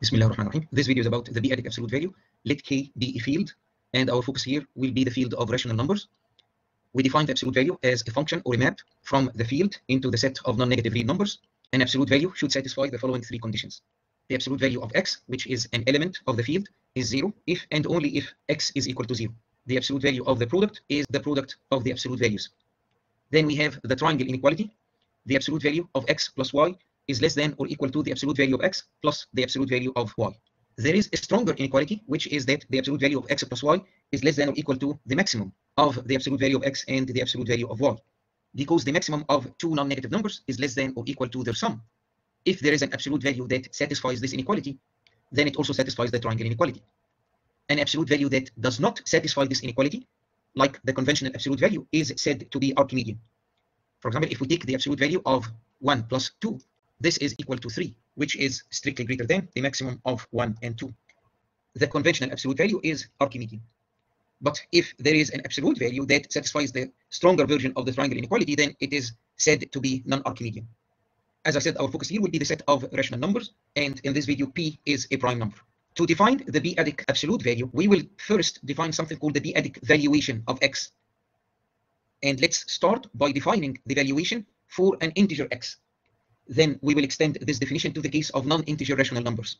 Bismillah ar-Rahman ar-Rahim. This video is about the p-adic absolute value. Let K be a field, and our focus here will be the field of rational numbers. We define the absolute value as a function or a map from the field into the set of non-negative real numbers. An absolute value should satisfy the following three conditions. The absolute value of x, which is an element of the field, is zero if and only if x is equal to zero. The absolute value of the product is the product of the absolute values. Then we have the triangle inequality. The absolute value of x plus y is less than or equal to the absolute value of x plus the absolute value of y. There is a stronger inequality, which is that the absolute value of x plus y is less than or equal to the maximum of the absolute value of x and the absolute value of y, because the maximum of two non-negative numbers is less than or equal to their sum. If there is an absolute value that satisfies this inequality, then it also satisfies the triangle inequality. An absolute value that does not satisfy this inequality, like the conventional absolute value, is said to be Archimedean. For example, if we take the absolute value of 1 plus 2, this is equal to 3, which is strictly greater than the maximum of 1 and 2. The conventional absolute value is Archimedean. But if there is an absolute value that satisfies the stronger version of the triangle inequality, then it is said to be non-Archimedean. As I said, our focus here will be the set of rational numbers, and in this video, P is a prime number. To define the p-adic absolute value, we will first define something called the p-adic valuation of x. And let's start by defining the valuation for an integer x. Then we will extend this definition to the case of non-integer rational numbers.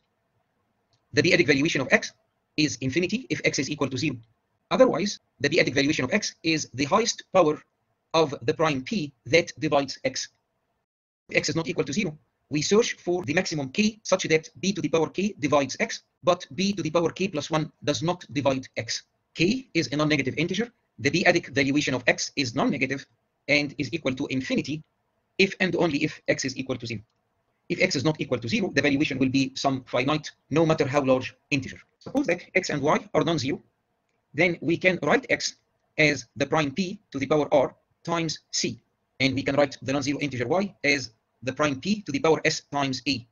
The p-adic valuation of x is infinity if x is equal to 0. Otherwise, the p-adic valuation of x is the highest power of the prime p that divides x. If x is not equal to 0, we search for the maximum k such that b to the power k divides x, but b to the power k plus 1 does not divide x. k is a non-negative integer. The p-adic valuation of x is non-negative and is equal to infinity if and only if x is equal to 0. If x is not equal to 0, the valuation will be some finite, no matter how large integer. Suppose that x and y are non-zero, then we can write x as the prime p to the power r times c. And we can write the non-zero integer y as the prime p to the power s times a.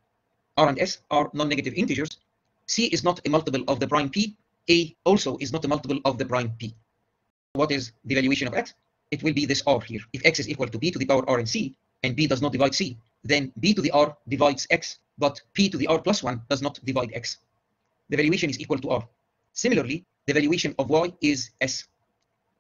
r and s are non-negative integers. c is not a multiple of the prime p. a also is not a multiple of the prime p. What is the valuation of x? It will be this r here. If x is equal to b to the power r and c, and b does not divide c, then b to the r divides x, but p to the r plus 1 does not divide x. The valuation is equal to r. Similarly, the valuation of y is s.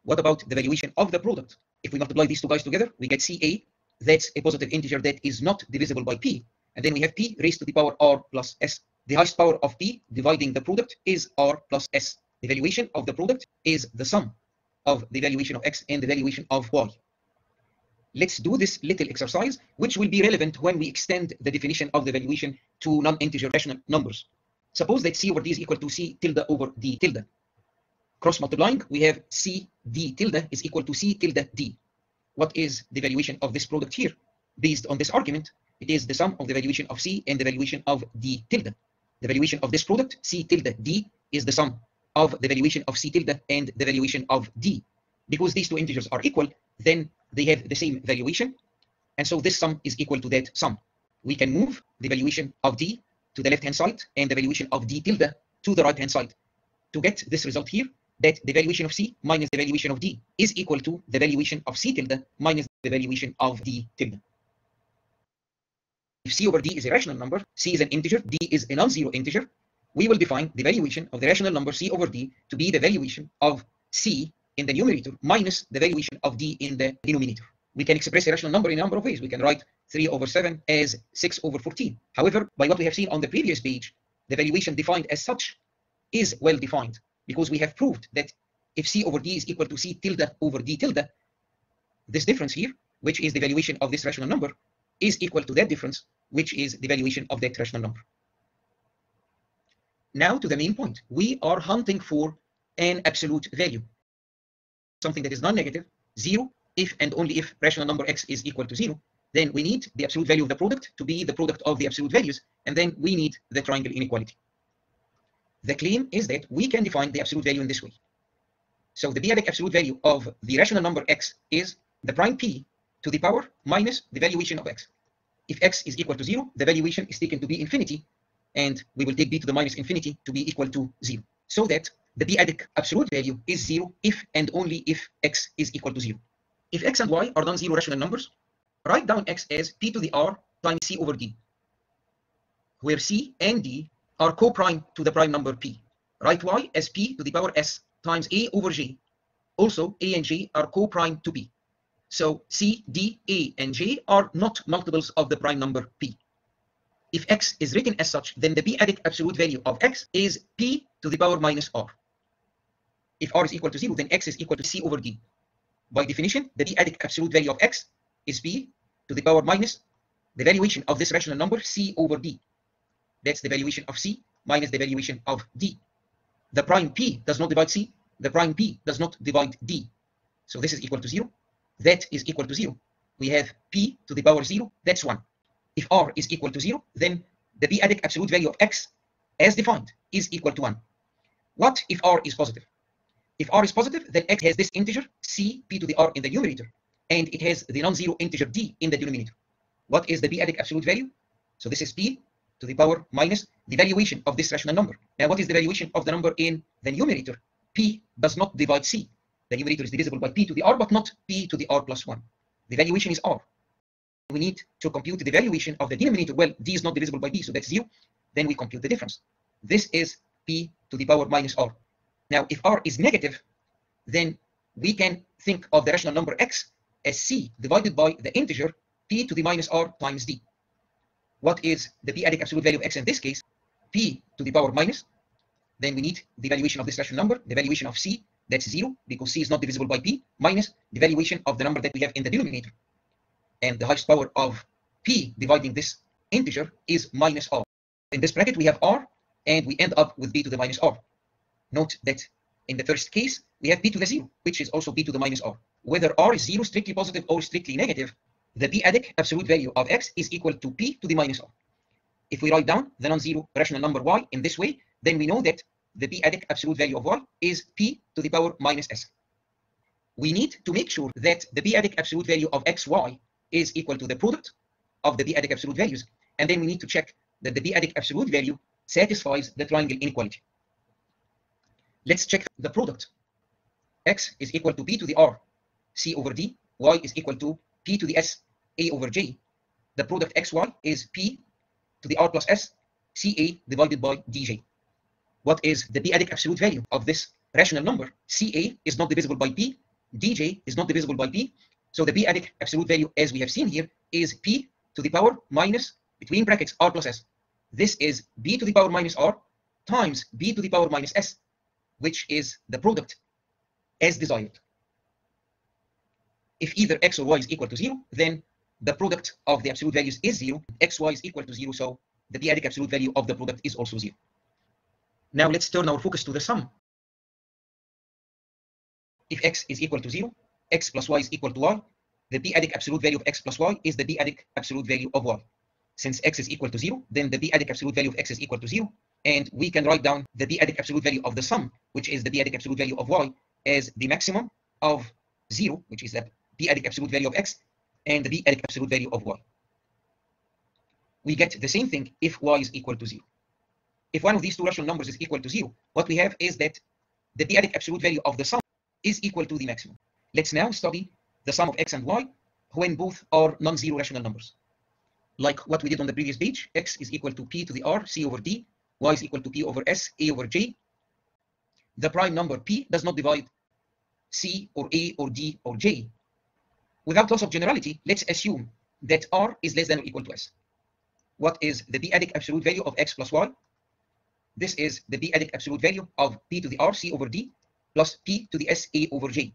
What about the valuation of the product? If we multiply these two guys together, we get ca. That's a positive integer that is not divisible by p. And then we have p raised to the power r plus s. The highest power of p dividing the product is r plus s. The valuation of the product is the sum of the valuation of x and the valuation of y. Let's do this little exercise, which will be relevant when we extend the definition of the valuation to non-integer rational numbers. Suppose that c over d is equal to c tilde over d tilde. Cross multiplying, we have c d tilde is equal to c tilde d. What is the valuation of this product here? Based on this argument, it is the sum of the valuation of c and the valuation of d tilde. The valuation of this product, c tilde d, is the sum of the valuation of c tilde and the valuation of d. Because these two integers are equal, then they have the same valuation. And so this sum is equal to that sum. We can move the valuation of d to the left-hand side and the valuation of d tilde to the right-hand side. To get this result here, that the valuation of c minus the valuation of d is equal to the valuation of c tilde minus the valuation of d tilde. If c over d is a rational number, c is an integer, d is a non-zero integer, we will define the valuation of the rational number c over d to be the valuation of c in the numerator minus the valuation of d in the denominator. We can express a rational number in a number of ways. We can write 3 over 7 as 6 over 14. However, by what we have seen on the previous page, the valuation defined as such is well defined because we have proved that if c over d is equal to c tilde over d tilde, this difference here, which is the valuation of this rational number, is equal to that difference, which is the valuation of that rational number. Now to the main point. We are hunting for an absolute value, something that is non-negative, 0, if and only if rational number x is equal to 0, then we need the absolute value of the product to be the product of the absolute values, and then we need the triangle inequality. The claim is that we can define the absolute value in this way. So the p-adic absolute value of the rational number x is the prime p to the power minus the valuation of x. If x is equal to 0, the valuation is taken to be infinity, and we will take b to the minus infinity to be equal to 0. So that the p-adic absolute value is 0 if and only if x is equal to 0. If x and y are non-zero rational numbers, write down x as p to the r times c over d, where c and d are co-prime to the prime number p. Write y as p to the power s times a over j. Also, a and j are co-prime to p. So c, d, a, and j are not multiples of the prime number p. If x is written as such, then the p-adic absolute value of x is p to the power minus r. If r is equal to 0, then x is equal to c over d. By definition, the p-adic absolute value of x is p to the power minus the valuation of this rational number c over d. That's the valuation of c minus the valuation of d. The prime p does not divide c. The prime p does not divide d. So this is equal to 0. That is equal to 0. We have p to the power 0. That's 1. If r is equal to 0, then the p-adic absolute value of x, as defined, is equal to 1. What if r is positive? If r is positive, then x has this integer c p to the r in the numerator, and it has the non-zero integer d in the denominator. What is the p-adic absolute value? So this is p to the power minus the valuation of this rational number. Now, what is the valuation of the number in the numerator? p does not divide c. The numerator is divisible by p to the r, but not p to the r plus 1. The valuation is r. We need to compute the valuation of the denominator. Well, d is not divisible by b, so that's 0. Then we compute the difference. This is p to the power minus r. Now, if r is negative, then we can think of the rational number x as c divided by the integer p to the minus r times d. What is the p-adic absolute value of x in this case? p to the power minus. Then we need the valuation of this rational number, the valuation of c, that's 0, because c is not divisible by p, minus the valuation of the number that we have in the denominator. And the highest power of p dividing this integer is minus r. In this bracket, we have r, and we end up with b to the minus r. Note that in the first case, we have b to the 0, which is also b to the minus r. Whether r is 0, strictly positive, or strictly negative, the p-adic absolute value of x is equal to p to the minus r. If we write down the non-zero rational number y in this way, then we know that the p-adic absolute value of y is p to the power minus s. We need to make sure that the p-adic absolute value of xy is equal to the product of the p-adic absolute values, and then we need to check that the p-adic absolute value satisfies the triangle inequality. Let's check the product. x is equal to p to the r, c over d, y is equal to p to the s, a over j. The product xy is p to the r plus s, ca divided by dj. What is the p-adic absolute value of this rational number? ca is not divisible by p, dj is not divisible by p, so the p-adic absolute value, as we have seen here, is p to the power minus, between brackets, r plus s. This is b to the power minus r times b to the power minus s, which is the product as desired. If either x or y is equal to 0, then the product of the absolute values is 0, xy is equal to 0, so the p-adic absolute value of the product is also 0. Now let's turn our focus to the sum. If x is equal to 0, x plus y is equal to y, the p-adic absolute value of x plus y is the p-adic absolute value of y. Since x is equal to 0, then the p-adic absolute value of x is equal to 0, and we can write down the p-adic absolute value of the sum, which is the p-adic absolute value of y, as the maximum of 0, which is the p-adic absolute value of x, and the p-adic absolute value of y. We get the same thing if y is equal to 0. If one of these two rational numbers is equal to 0, what we have is that the p-adic absolute value of the sum is equal to the maximum. Let's now study the sum of x and y when both are non-zero rational numbers. Like what we did on the previous page, x is equal to p to the r, c over d, y is equal to p over s, a over j. The prime number p does not divide c or a or d or j. Without loss of generality, let's assume that r is less than or equal to s. What is the p-adic absolute value of x plus y? This is the p-adic absolute value of p to the r, c over d, plus p to the s, a over j.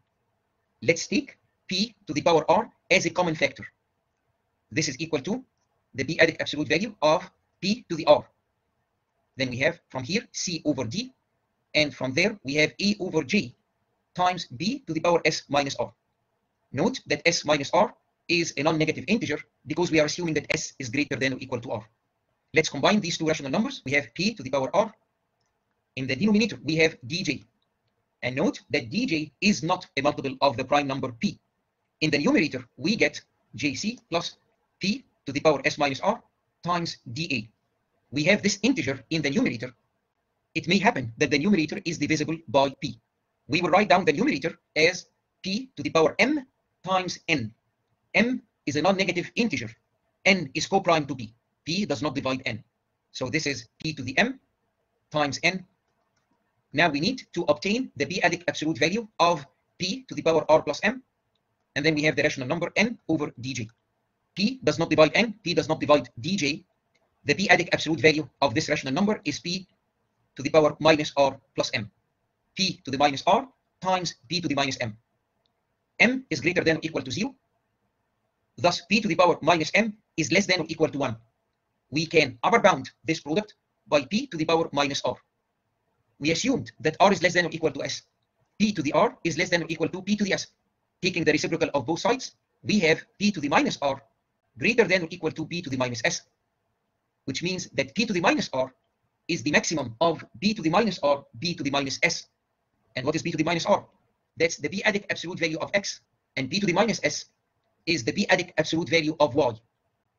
Let's take p to the power r as a common factor. This is equal to the p-adic absolute value of p to the r. Then we have from here c over d, and from there we have a over j times b to the power s minus r. Note that s minus r is a non-negative integer because we are assuming that s is greater than or equal to r. Let's combine these two rational numbers. We have p to the power r. In the denominator, we have dj. And note that dj is not a multiple of the prime number p. In the numerator, we get jc plus p to the power s minus r times dA. We have this integer in the numerator. It may happen that the numerator is divisible by p. We will write down the numerator as p to the power m times n. m is a non-negative integer. n is co-prime to p. p does not divide n. So this is p to the m times n. Now we need to obtain the p-adic absolute value of p to the power r plus m. And then we have the rational number n over dj. p does not divide n, p does not divide dj. The p-adic absolute value of this rational number is p to the power minus r plus m. p to the minus r times p to the minus m. m is greater than or equal to 0. Thus, p to the power minus m is less than or equal to 1. We can upper bound this product by p to the power minus r. We assumed that r is less than or equal to s. p to the r is less than or equal to p to the s. Taking the reciprocal of both sides, we have p to the minus r greater than or equal to p to the minus s, which means that p to the minus r is the maximum of b to the minus r, b to the minus s. And what is b to the minus r? That's the p-adic absolute value of x. And b to the minus s is the p-adic absolute value of y.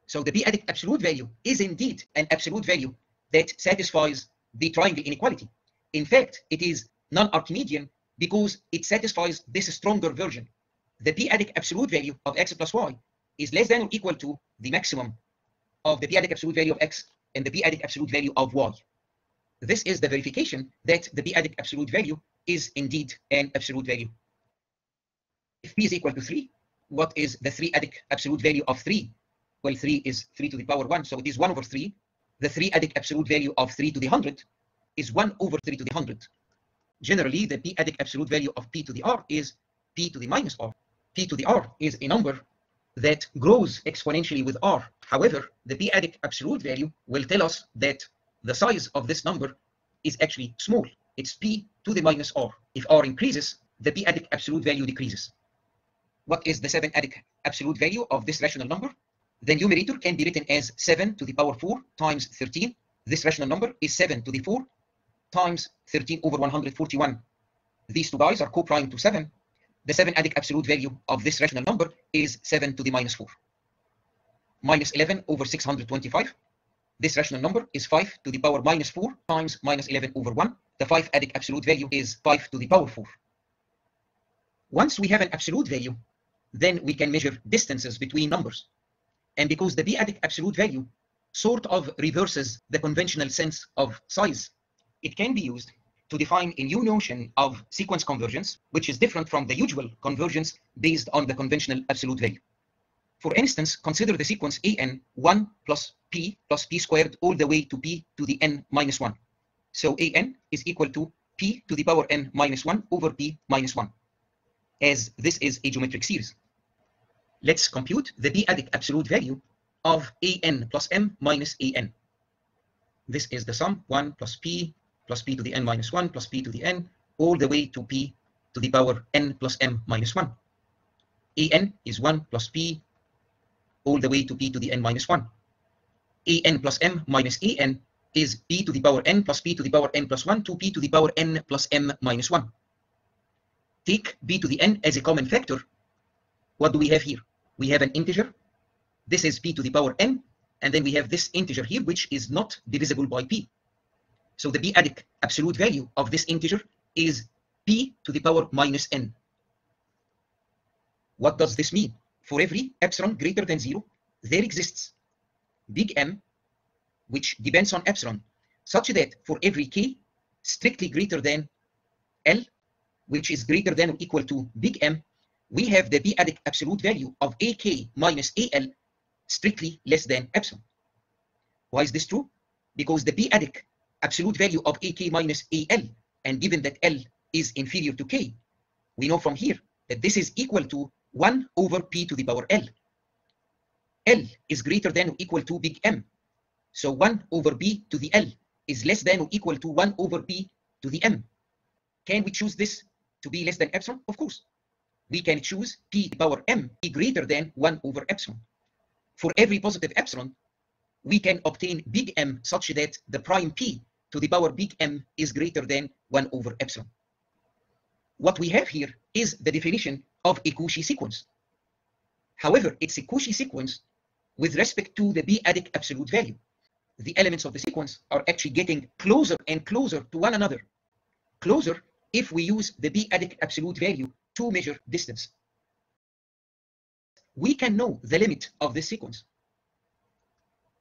So the p-adic absolute value is indeed an absolute value that satisfies the triangle inequality. In fact, it is non-Archimedean because it satisfies this stronger version. The p-adic absolute value of x plus y is less than or equal to the maximum of the p-adic absolute value of x and the p-adic absolute value of y. This is the verification that the p-adic absolute value is indeed an absolute value. If p is equal to 3, what is the 3-adic absolute value of 3? Well, 3 is 3 to the power 1, so it is 1 over 3. The 3-adic absolute value of 3 to the 100 is 1 over 3 to the 100. Generally, the p-adic absolute value of p to the r is p to the minus r. p to the r is a number that grows exponentially with r. However, the p-adic absolute value will tell us that the size of this number is actually small. It's p to the minus r. If r increases, the p-adic absolute value decreases. What is the 7-adic absolute value of this rational number? The numerator can be written as 7 to the power 4 times 13. This rational number is 7 to the 4 times 13 over 141. These two guys are co-prime to 7. The 7-adic absolute value of this rational number is 7 to the minus 4. Minus 11 over 625. This rational number is 5 to the power minus 4 times minus 11 over 1. The 5-adic absolute value is 5 to the power 4. Once we have an absolute value, then we can measure distances between numbers. And because the p-adic absolute value sort of reverses the conventional sense of size, it can be used to define a new notion of sequence convergence, which is different from the usual convergence based on the conventional absolute value. For instance, consider the sequence an 1 plus p plus p squared all the way to p to the n minus 1. So an is equal to p to the power n minus 1 over p minus 1, as this is a geometric series. Let's compute the p-adic absolute value of an plus m minus an. This is the sum 1 plus p plus p to the n minus 1 plus p to the n all the way to p to the power n plus m minus 1. an is 1 plus p all the way to p to the n minus 1. an plus m minus an is p to the power n plus p to the power n plus 1 to p to the power n plus m minus 1. Take b to the n as a common factor. What do we have here? We have an integer. This is p to the power n. And then we have this integer here, which is not divisible by p. So the p-adic absolute value of this integer is p to the power minus n. What does this mean? For every epsilon greater than 0, there exists big M, which depends on epsilon, such that for every k strictly greater than L, which is greater than or equal to big M, we have the p-adic absolute value of ak minus al strictly less than epsilon. Why is this true? Because the p-adic absolute value of ak minus al, and given that L is inferior to k, we know from here that this is equal to 1 over p to the power L. L is greater than or equal to big M. So 1 over b to the L is less than or equal to 1 over p to the M. Can we choose this to be less than epsilon? Of course. We can choose p to the power M be greater than 1 over epsilon. For every positive epsilon, we can obtain big M such that the prime p to the power big M is greater than 1 over epsilon. What we have here is the definition of a Cauchy sequence. However, it's a Cauchy sequence with respect to the p-adic absolute value. The elements of the sequence are actually getting closer and closer to one another. Closer if we use the p-adic absolute value to measure distance. We can know the limit of this sequence.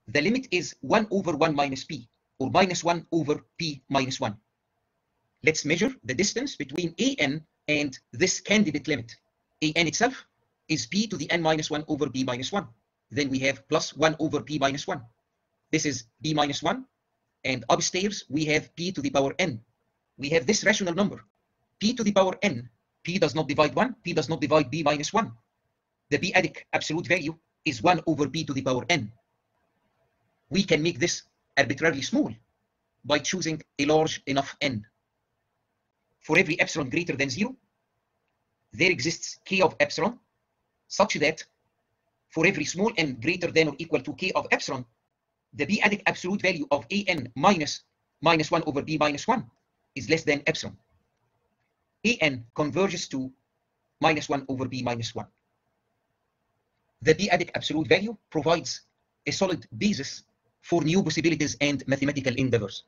The limit is 1 over 1 minus p, or minus 1 over p minus 1. Let's measure the distance between an and this candidate limit. an itself is p to the n minus 1 over b minus 1. Then we have plus 1 over p minus 1. This is b minus 1. And upstairs, we have p to the power n. We have this rational number, p to the power n. p does not divide 1, p does not divide b minus 1. The p-adic absolute value is 1 over b to the power n. We can make this arbitrarily small by choosing a large enough n. For every epsilon greater than 0, there exists k of epsilon such that for every small n greater than or equal to k of epsilon, the p-adic absolute value of an minus minus 1 over b minus 1 is less than epsilon. an converges to minus 1 over b minus 1. The p-adic absolute value provides a solid basis for new possibilities and mathematical endeavors.